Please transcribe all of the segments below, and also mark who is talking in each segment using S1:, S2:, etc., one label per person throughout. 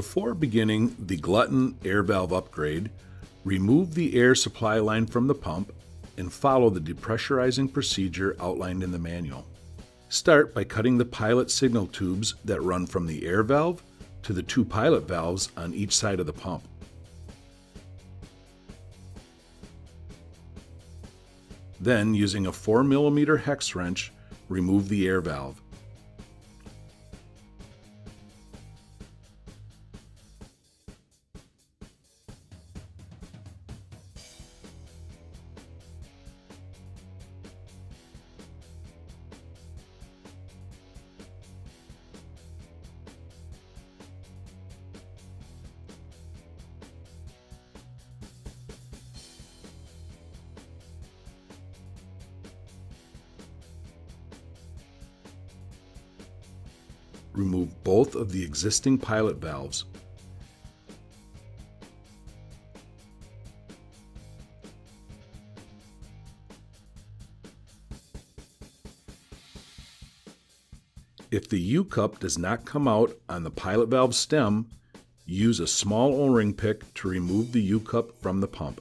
S1: Before beginning the Glutton air valve upgrade, remove the air supply line from the pump and follow the depressurizing procedure outlined in the manual. Start by cutting the pilot signal tubes that run from the air valve to the two pilot valves on each side of the pump. Then, using a 4mm hex wrench, remove the air valve. Remove both of the existing pilot valves. If the U-cup does not come out on the pilot valve stem, use a small O-ring pick to remove the U-cup from the pump.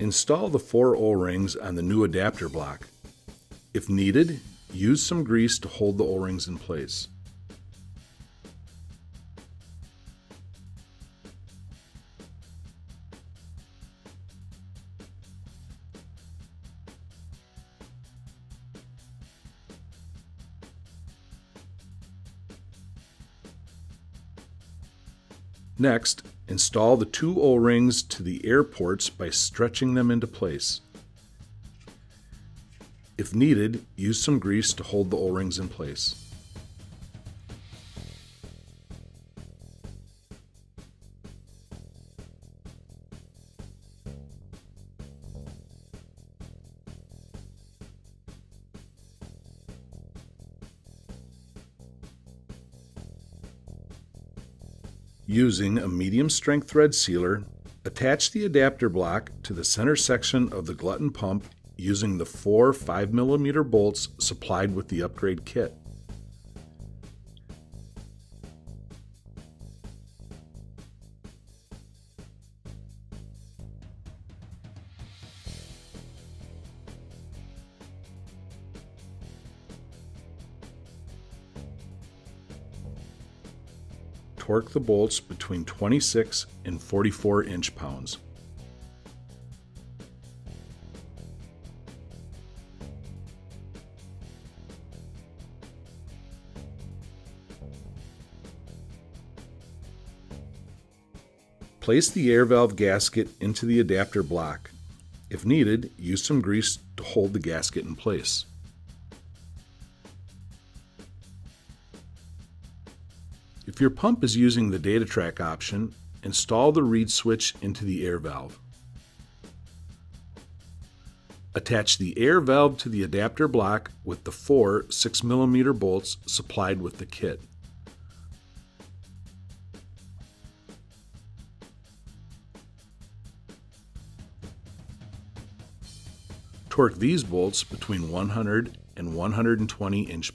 S1: Install the four O-rings on the new adapter block. If needed, use some grease to hold the O-rings in place. Next, install the two O-rings to the air ports by stretching them into place. If needed, use some grease to hold the O-rings in place. Using a medium strength thread sealer, attach the adapter block to the center section of the Glutton pump using the four 5mm bolts supplied with the upgrade kit. Torque the bolts between 26 and 44 inch pounds. Place the air valve gasket into the adapter block. If needed, use some grease to hold the gasket in place. If your pump is using the DataTrak option, install the reed switch into the air valve. Attach the air valve to the adapter block with the four 6mm bolts supplied with the kit. Torque these bolts between 100 and 120 inch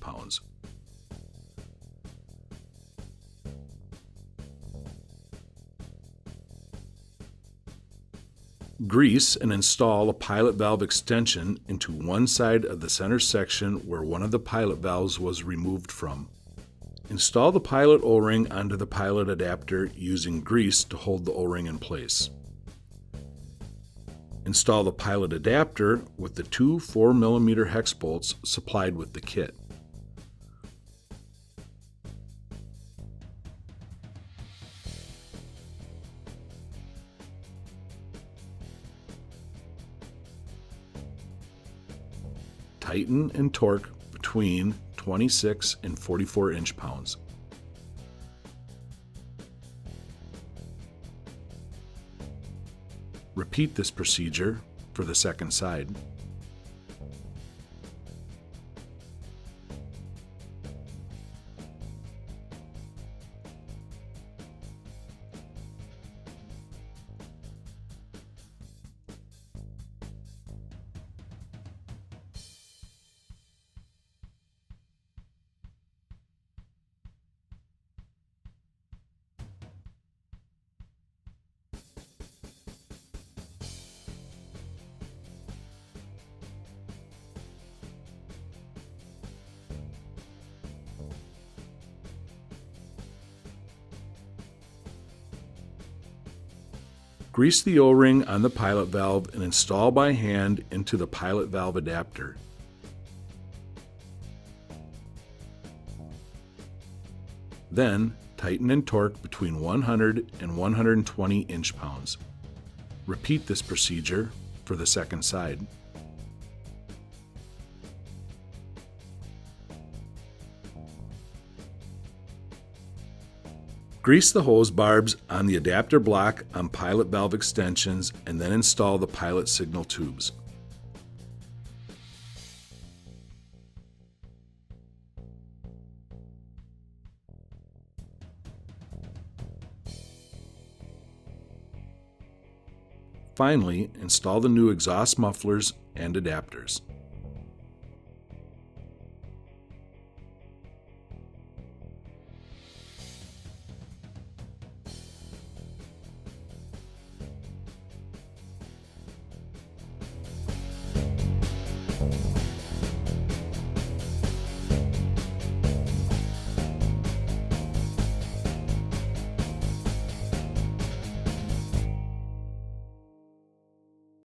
S1: Grease and install a pilot valve extension into one side of the center section where one of the pilot valves was removed from. Install the pilot O-ring onto the pilot adapter using grease to hold the O-ring in place. Install the pilot adapter with the two 4mm hex bolts supplied with the kit. Tighten and torque between 26 and 44 inch pounds. Repeat this procedure for the second side. Grease the O-ring on the pilot valve and install by hand into the pilot valve adapter. Then, tighten and torque between 100 and 120 inch-pounds. Repeat this procedure for the second side. Grease the hose barbs on the adapter block on pilot valve extensions and then install the pilot signal tubes. Finally, install the new exhaust mufflers and adapters.